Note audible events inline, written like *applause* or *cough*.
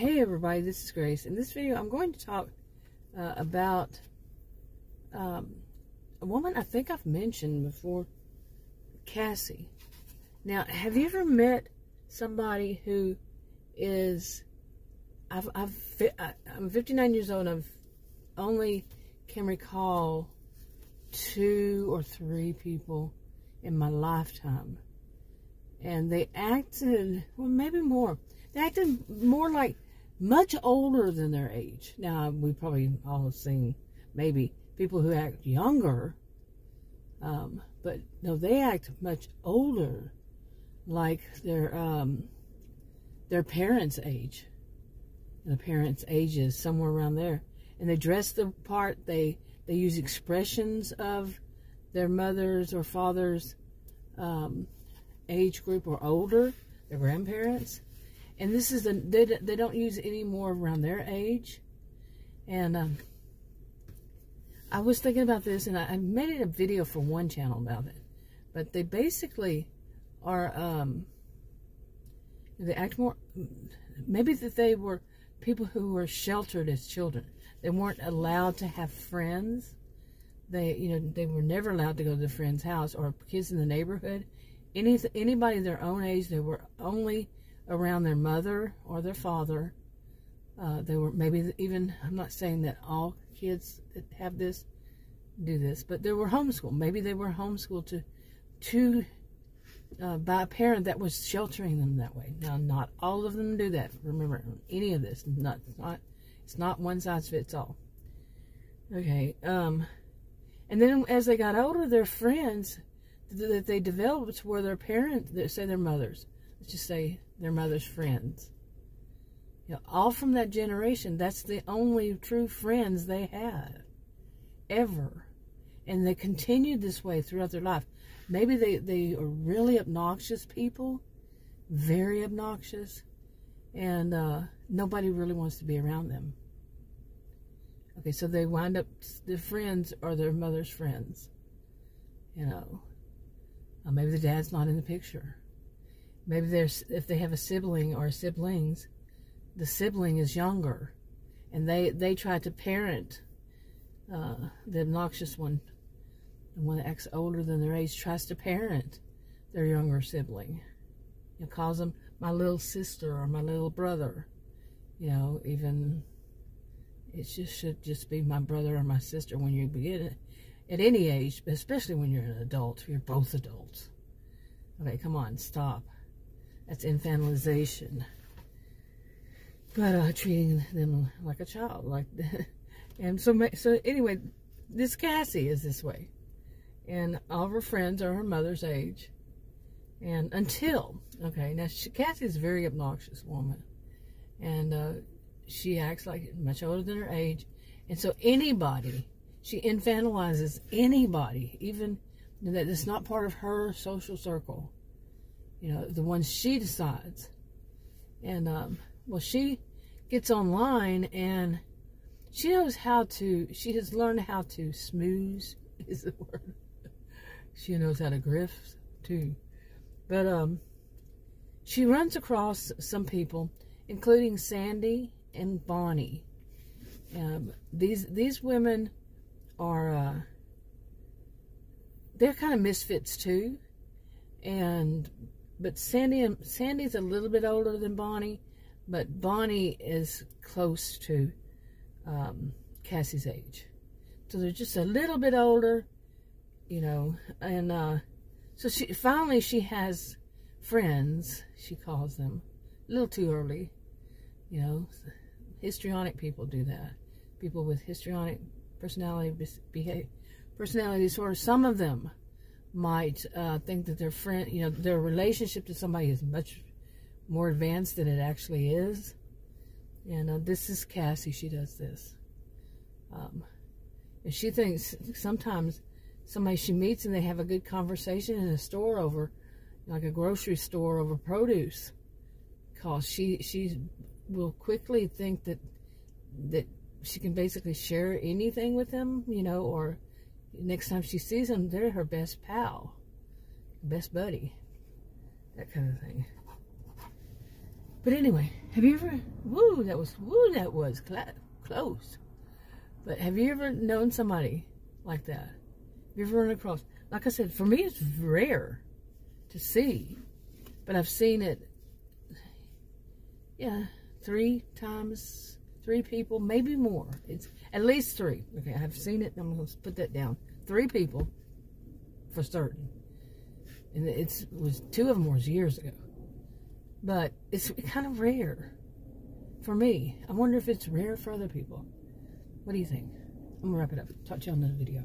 Hey everybody, this is Grace. In this video, I'm going to talk uh, about um, a woman I think I've mentioned before, Cassie. Now, have you ever met somebody who is, I've, I've, I'm 59 years old, I've only can recall two or three people in my lifetime. And they acted, well, maybe more they acted more like much older than their age. Now, we probably all have seen maybe people who act younger, um, but no, they act much older, like their um, their parents' age. The parents' ages somewhere around there, and they dress the part. They they use expressions of their mother's or father's um, age group or older, their grandparents and this is the they, they don't use it anymore around their age. And um, I was thinking about this and I, I, made a video for one channel about it. But they basically are um, they act more maybe that they were people who were sheltered as children. They weren't allowed to have friends. They you know they were never allowed to go to the friend's house or kids in the neighborhood. Any anybody their own age they were only around their mother or their father. Uh, they were maybe even, I'm not saying that all kids that have this do this, but they were homeschooled. Maybe they were homeschooled to, to uh, by a parent that was sheltering them that way. Now, not all of them do that. Remember, any of this, not, not it's not one size fits all. Okay, um, and then as they got older, their friends that they developed were their parents, say their mothers. Let's just say their mother's friends. You know, all from that generation, that's the only true friends they had. Ever. And they continued this way throughout their life. Maybe they, they are really obnoxious people. Very obnoxious. And uh, nobody really wants to be around them. Okay, so they wind up, their friends are their mother's friends. You know. Uh, maybe the dad's not in the picture. Maybe there's if they have a sibling or siblings, the sibling is younger, and they they try to parent uh, the obnoxious one, the one that acts older than their age, tries to parent their younger sibling. You know, calls them my little sister or my little brother. You know, even it just should just be my brother or my sister when you begin it at any age, especially when you're an adult. You're both adults. Okay, come on, stop. That's infantilization. But uh, treating them like a child, like. *laughs* And so, so anyway, this Cassie is this way. And all of her friends are her mother's age. And until, okay, now she, Cassie is a very obnoxious woman. And uh, she acts like much older than her age. And so anybody, she infantilizes anybody, even that is not part of her social circle you know, the ones she decides. And, um, well, she gets online and she knows how to, she has learned how to smooze, *laughs* is the word. she knows how to grift, too. But, um, she runs across some people, including Sandy and Bonnie. Um, these, these women are, uh, they're kind of misfits, too. And but Sandy and Sandy's a little bit older than Bonnie, but Bonnie is close to um, Cassie's age. So they're just a little bit older, you know, and uh, so she finally she has friends, she calls them, a little too early, you know, histrionic people do that. People with histrionic personality behavior, personality disorder, some of them might uh, think that their friend, you know, their relationship to somebody is much more advanced than it actually is. And uh, this is Cassie. She does this. Um, and she thinks sometimes somebody she meets and they have a good conversation in a store over, like a grocery store over produce, because she she will quickly think that that she can basically share anything with them, you know, or next time she sees him, they're her best pal, best buddy, that kind of thing. But anyway, have you ever, woo, that was, woo, that was cl close. But have you ever known somebody like that? Have you ever run across, like I said, for me it's rare to see, but I've seen it, yeah, three times, three people, maybe more. It's at least three. Okay, I've seen it. I'm going to put that down. Three people for certain. And it's, it was two of them was years ago. But it's kind of rare for me. I wonder if it's rare for other people. What do you think? I'm going to wrap it up. Talk to you on the video.